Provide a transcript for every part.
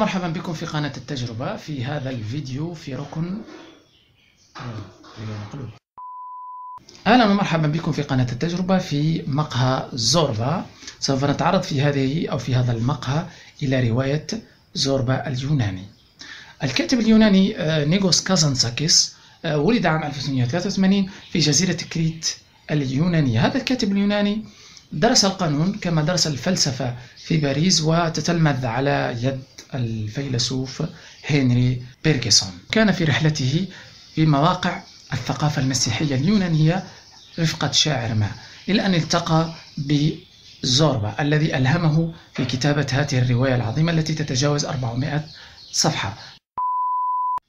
مرحبا بكم في قناة التجربة في هذا الفيديو في ركن أهلا ومرحبا بكم في قناة التجربة في مقهى زوربا. سوف نتعرض في هذه أو في هذا المقهى إلى رواية زوربا اليوناني. الكاتب اليوناني آه، نيغوس كازانساكيس آه، ولد عام 1883 في جزيرة كريت اليونانية. هذا الكاتب اليوناني درس القانون كما درس الفلسفة في باريس وتتلمذ على يد الفيلسوف هنري بيرغسون كان في رحلته في مواقع الثقافة المسيحية اليونانية رفقة شاعر ما إلى أن التقى بزوربا الذي ألهمه في كتابة هذه الرواية العظيمة التي تتجاوز 400 صفحة.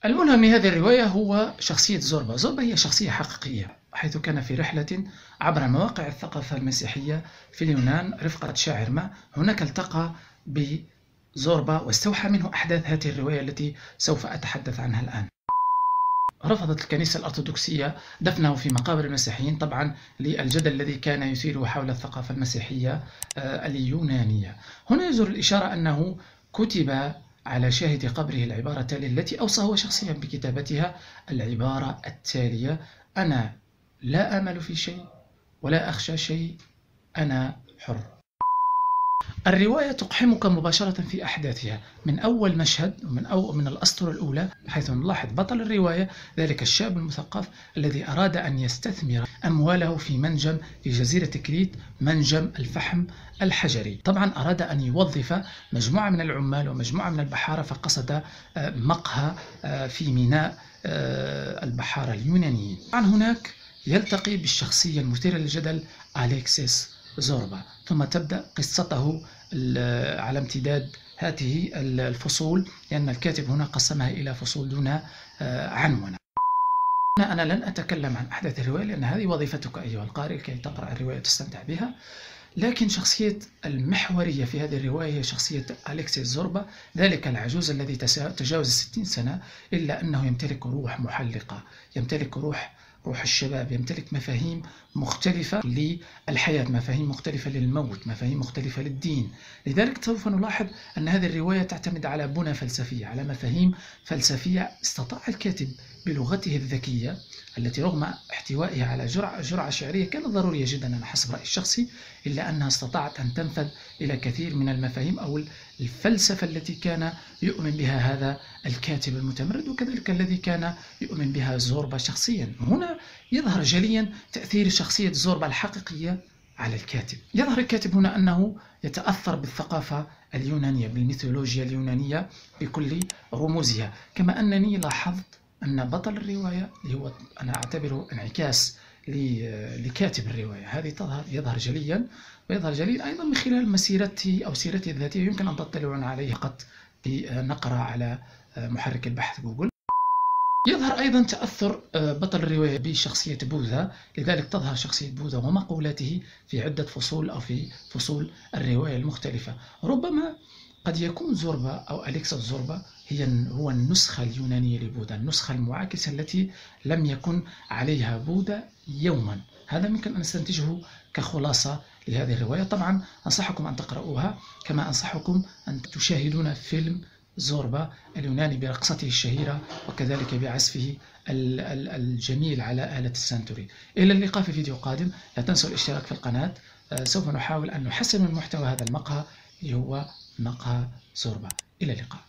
الملهم هذه الرواية هو شخصية زوربا. زوربا هي شخصية حقيقية. حيث كان في رحلة عبر مواقع الثقافة المسيحية في اليونان رفقة شاعر ما. هناك التقى بزوربا واستوحى منه أحداث هذه الرواية التي سوف أتحدث عنها الآن. رفضت الكنيسة الأرثوذكسية دفنه في مقابر المسيحيين طبعا للجدل الذي كان يثيره حول الثقافة المسيحية آه، اليونانية. هنا يزور الإشارة أنه كتب على شاهد قبره العبارة التالية التي أوصى هو شخصيا بكتابتها العبارة التالية أنا لا آمل في شيء ولا أخشى شيء أنا حر. الرواية تقحمك مباشرة في أحداثها. من أول مشهد ومن أو من الأسطر الأولى حيث نلاحظ بطل الرواية ذلك الشاب المثقف الذي أراد أن يستثمر أمواله في منجم في جزيرة كريت منجم الفحم الحجري. طبعا أراد أن يوظف مجموعة من العمال ومجموعة من البحارة فقصد آه، مقهى آه، في ميناء آه، البحارة اليونانيين. طبعا هناك يلتقي بالشخصية المثيرة للجدل أليكسيس زوربا. ثم تبدأ قصته على امتداد هذه الفصول لأن الكاتب هنا قسمها إلى فصول دون آه، عنونة أنا لن أتكلم عن أحداث الرواية لأن هذه وظيفتك أيها القارئ كي تقرأ الرواية وتستمتع بها. لكن شخصية المحورية في هذه الرواية هي شخصية أليكسيس زوربا. ذلك العجوز الذي تجاوز الستين سنة إلا أنه يمتلك روح محلقة. يمتلك روح روح الشباب يمتلك مفاهيم مختلفة للحياة مفاهيم مختلفة للموت مفاهيم مختلفة للدين. لذلك سوف نلاحظ أن هذه الرواية تعتمد على بنى فلسفية على مفاهيم فلسفية استطاع الكاتب بلغته الذكية التي رغم احتوائها على جرعة, جرعة شعرية كانت ضرورية جدا أنا حسب رأيي الشخصي إلا أنها استطاعت أن تنفذ إلى كثير من المفاهيم أو الفلسفة التي كان يؤمن بها هذا الكاتب المتمرد وكذلك الذي كان يؤمن بها زوربا شخصيا. هنا يظهر جليا تأثير شخصية زوربا الحقيقية على الكاتب. يظهر الكاتب هنا أنه يتأثر بالثقافة اليونانية بالميثولوجيا اليونانية بكل رموزها. كما أنني لاحظت أن بطل الرواية اللي هو أنا أعتبره انعكاس لكاتب الرواية. هذه تظهر يظهر جليا ويظهر جليا أيضا من خلال مسيرته أو سيرته الذاتية يمكن أن تطلعون عليه فقط بنقرة على محرك البحث جوجل. يظهر أيضا تأثر بطل الرواية بشخصية بوذا. لذلك تظهر شخصية بوذا ومقولاته في عدة فصول أو في فصول الرواية المختلفة. ربما قد يكون زوربا أو أليكسا زوربا هي هو النسخة اليونانية لبوذا النسخة المعاكسة التي لم يكن عليها بوذا يوما. هذا ممكن أن نستنتجه كخلاصة لهذه الرواية. طبعا أنصحكم أن تقرؤوها كما أنصحكم أن تشاهدون فيلم زوربا اليوناني برقصته الشهيرة وكذلك بعزفه الجميل على آلة السانتوري. إلى اللقاء في فيديو قادم. لا تنسوا الاشتراك في القناة. آه، سوف نحاول أن نحسن من محتوى هذا المقهى اللي هو مقهى زوربا إلى اللقاء.